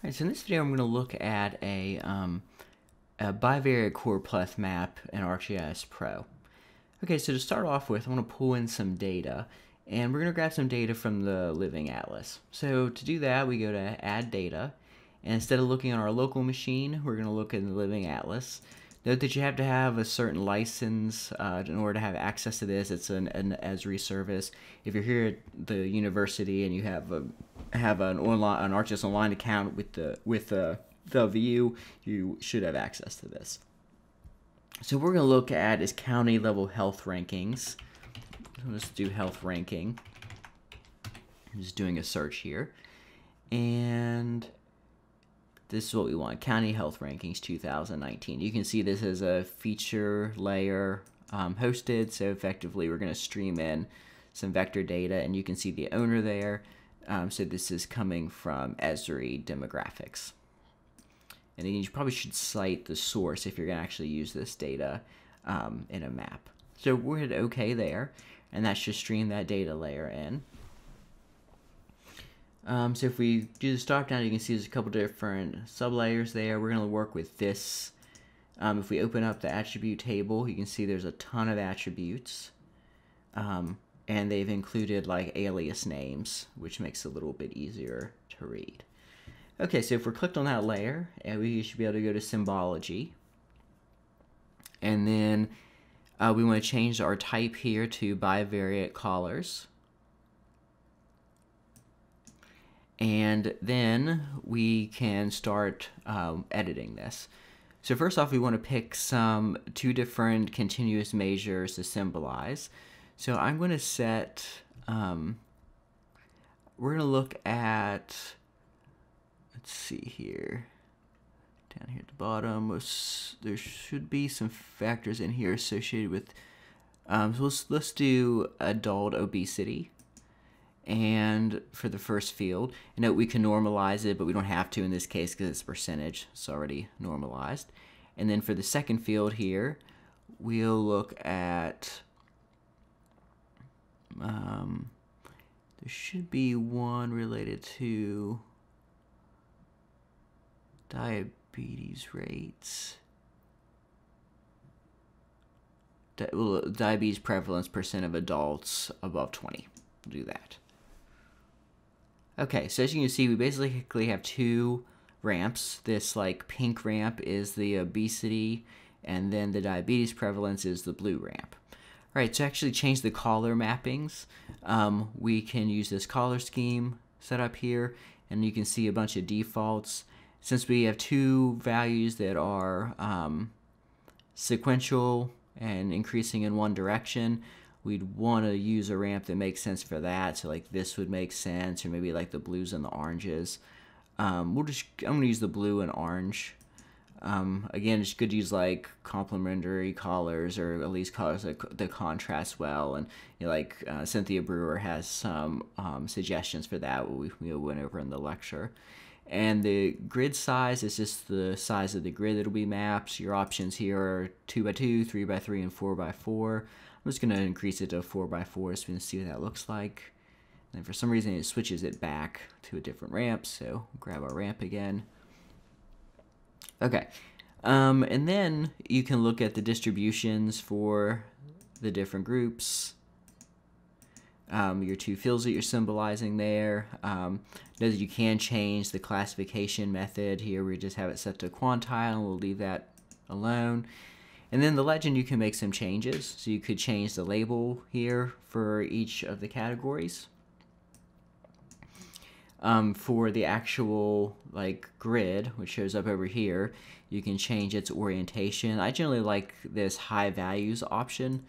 Alright, so in this video I'm going to look at a, um, a bivariate choropleth map in ArcGIS Pro. Okay, so to start off with, I want to pull in some data, and we're going to grab some data from the Living Atlas. So to do that, we go to Add Data, and instead of looking on our local machine, we're going to look in the Living Atlas. Note that you have to have a certain license uh, in order to have access to this. It's an, an Esri service. If you're here at the university and you have a have an online an ArcGIS Online account with the with the the view, you should have access to this. So we're going to look at is county level health rankings. Let's do health ranking. I'm just doing a search here, and this is what we want, County Health Rankings 2019. You can see this as a feature layer um, hosted, so effectively we're going to stream in some vector data, and you can see the owner there. Um, so this is coming from Esri Demographics. And you probably should cite the source if you're going to actually use this data um, in a map. So we're at OK there, and that should stream that data layer in. Um, so if we do the stop down, you can see there's a couple different sublayers there. We're going to work with this. Um, if we open up the attribute table, you can see there's a ton of attributes. Um, and they've included like alias names, which makes it a little bit easier to read. Okay, so if we're clicked on that layer, and we should be able to go to symbology. And then uh, we want to change our type here to bivariate colors. And then we can start um, editing this. So first off, we want to pick some two different continuous measures to symbolize. So I'm going to set, um, we're going to look at, let's see here, down here at the bottom, there should be some factors in here associated with, um, so let's, let's do adult obesity and for the first field. And note we can normalize it, but we don't have to in this case because it's a percentage. It's already normalized. And then for the second field here, we'll look at, um, there should be one related to diabetes rates. Di well, diabetes prevalence percent of adults above 20. We'll do that. Okay, so as you can see, we basically have two ramps. This like pink ramp is the obesity, and then the diabetes prevalence is the blue ramp. All right, to actually change the color mappings, um, we can use this color scheme set up here, and you can see a bunch of defaults. Since we have two values that are um, sequential and increasing in one direction, we'd want to use a ramp that makes sense for that. So like this would make sense, or maybe like the blues and the oranges. Um, we'll just I'm gonna use the blue and orange. Um, again, it's good to use like complementary colors or at least colors that, that contrast well. And you know, like uh, Cynthia Brewer has some um, suggestions for that we, we went over in the lecture. And the grid size is just the size of the grid that'll be mapped. Your options here are 2x2, 3x3, and 4x4. I'm just going to increase it to 4x4 so we can see what that looks like. And for some reason it switches it back to a different ramp, so grab our ramp again. Okay, um, and then you can look at the distributions for the different groups. Um, your two fields that you're symbolizing there. Um, know that you can change the classification method here. We just have it set to quantile, and we'll leave that alone. And then the legend, you can make some changes. So you could change the label here for each of the categories. Um, for the actual like grid, which shows up over here, you can change its orientation. I generally like this high values option.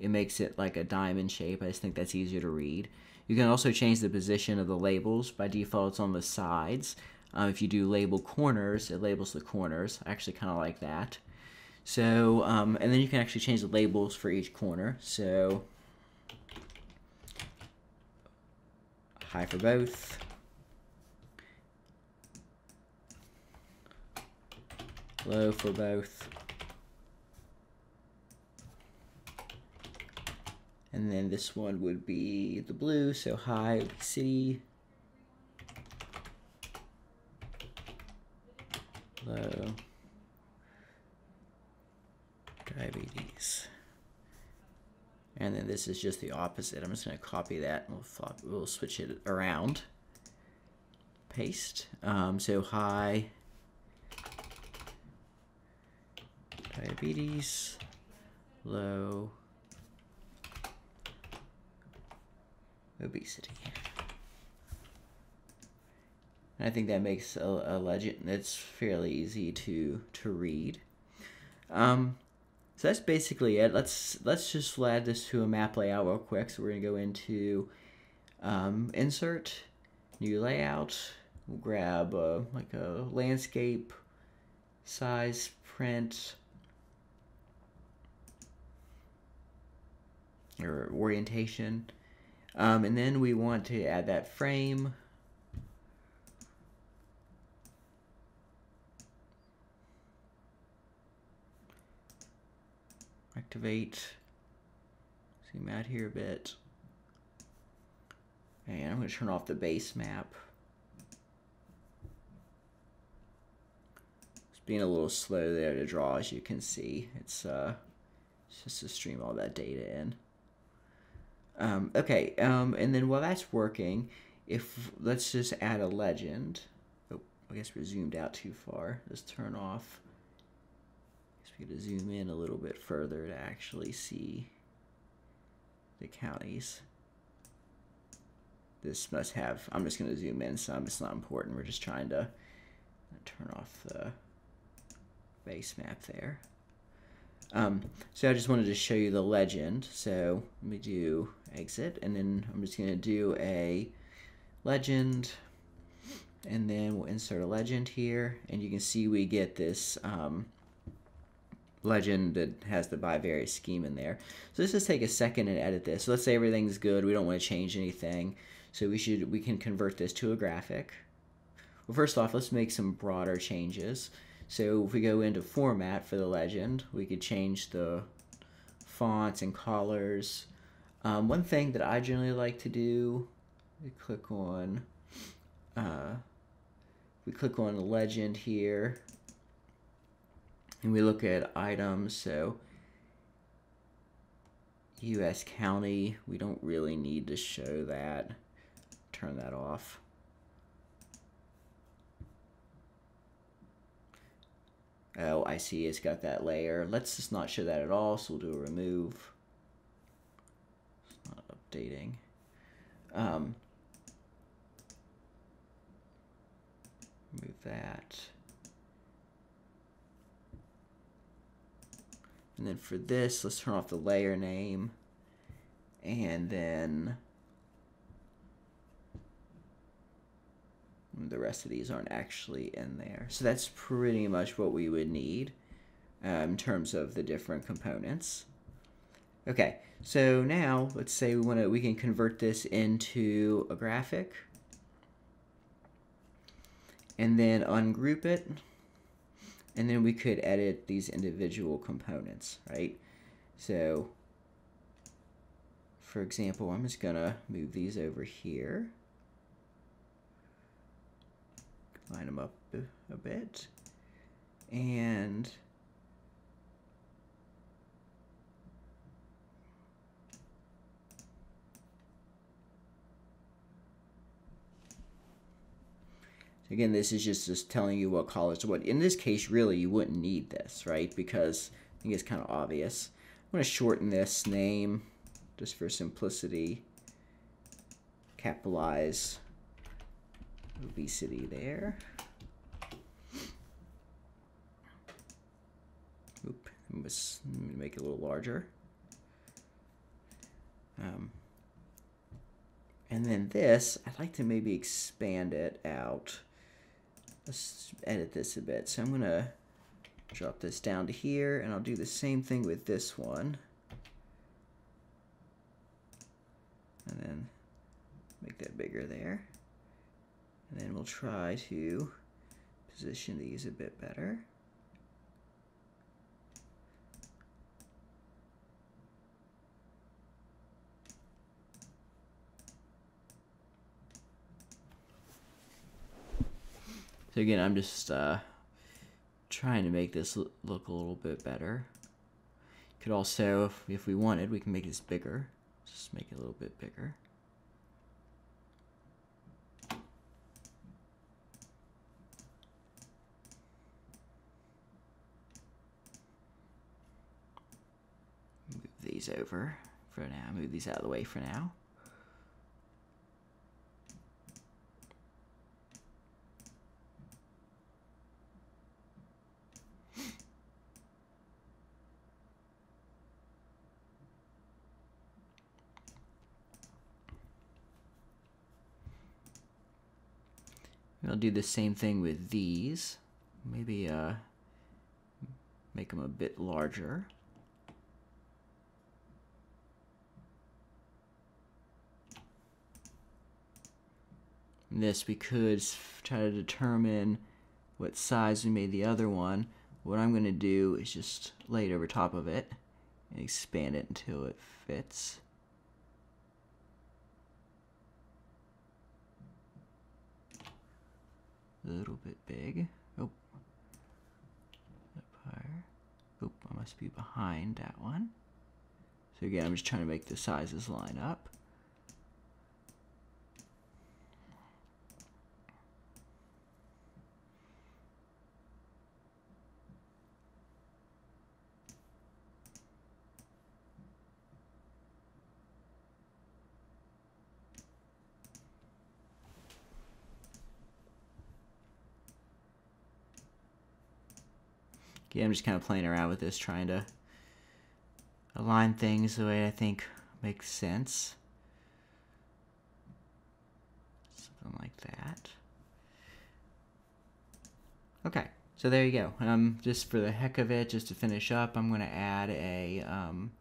It makes it like a diamond shape. I just think that's easier to read. You can also change the position of the labels. By default, it's on the sides. Um, if you do label corners, it labels the corners. I actually kind of like that. So, um, and then you can actually change the labels for each corner. So, high for both. Low for both. And then this one would be the blue, so high city. low diabetes. And then this is just the opposite. I'm just going to copy that and we'll, flop, we'll switch it around. Paste. Um, so high diabetes, low obesity. I think that makes a, a legend that's fairly easy to to read. Um, so that's basically it. Let's let's just add this to a map layout real quick. So we're gonna go into um, insert, new layout. We'll grab uh, like a landscape size print or orientation. Um, and then we want to add that frame. Activate. Zoom out here a bit. And I'm going to turn off the base map. It's being a little slow there to draw, as you can see. It's, uh, it's just to stream all that data in. Um, okay, um, and then while that's working, if let's just add a legend. Oh, I guess we're zoomed out too far. Let's turn off. Guess we got to zoom in a little bit further to actually see the counties. This must have, I'm just going to zoom in some. It's not important. We're just trying to turn off the base map there. Um, so I just wanted to show you the legend. So let me do exit, and then I'm just going to do a legend, and then we'll insert a legend here, and you can see we get this um, legend that has the bivariate scheme in there. So let's just take a second and edit this. So let's say everything's good. We don't want to change anything. So we should we can convert this to a graphic. Well, first off, let's make some broader changes. So if we go into format for the legend, we could change the fonts and colors. Um, one thing that I generally like to do, we click on, uh, we click on the legend here, and we look at items. So U.S. County, we don't really need to show that. Turn that off. Oh, I see it's got that layer. Let's just not show that at all, so we'll do a remove. It's not updating. Um, remove that. And then for this, let's turn off the layer name. And then the rest of these aren't actually in there. So that's pretty much what we would need um, in terms of the different components. Okay, so now let's say we want to we can convert this into a graphic and then ungroup it and then we could edit these individual components, right? So for example, I'm just gonna move these over here line them up a, bit. And Again, this is just, just telling you what college, what in this case, really, you wouldn't need this, right? Because I think it's kind of obvious. I'm going to shorten this name just for simplicity. Capitalize obesity there. Oop, must make it a little larger. Um, and then this, I'd like to maybe expand it out. Let's edit this a bit. So I'm going to drop this down to here, and I'll do the same thing with this one. And then make that bigger there. And then we'll try to position these a bit better. So again, I'm just uh, trying to make this look a little bit better. Could also, if, if we wanted, we can make this bigger. Just make it a little bit bigger. Move these over for now. Move these out of the way for now. I'll do the same thing with these. Maybe uh, make them a bit larger. this we could try to determine what size we made the other one. What I'm going to do is just lay it over top of it and expand it until it fits. Little bit big. Oh, up higher. I must be behind that one. So again, I'm just trying to make the sizes line up. Yeah, I'm just kind of playing around with this, trying to align things the way I think makes sense. Something like that. Okay, so there you go. Um, just for the heck of it, just to finish up, I'm going to add a, um,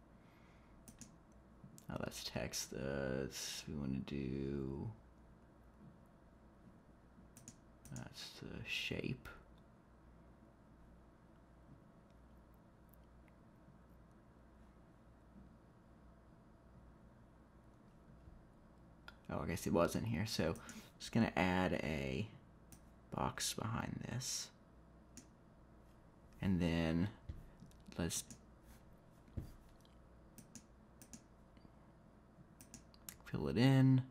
oh, that's text. Uh, we want to do, that's the shape. Oh, I guess it was in here. So I'm just going to add a box behind this. And then let's fill it in.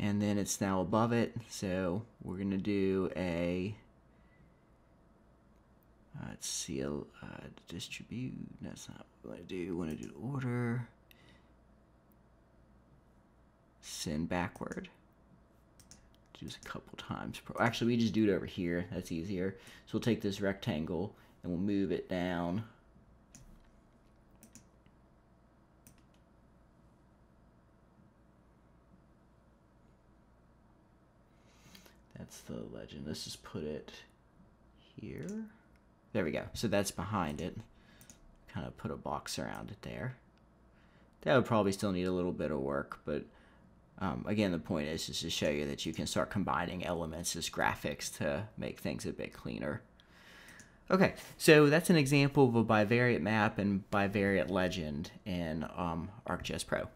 And then it's now above it, so we're going to do a uh, let's see, uh, distribute. That's not what I want to do. We want to do order. Send backward. Do this a couple times. Actually, we just do it over here. That's easier. So we'll take this rectangle and we'll move it down. That's the legend. Let's just put it here. There we go. So that's behind it. Kind of put a box around it there. That would probably still need a little bit of work, but um, again, the point is just to show you that you can start combining elements as graphics to make things a bit cleaner. Okay, so that's an example of a bivariate map and bivariate legend in um, ArcGIS Pro.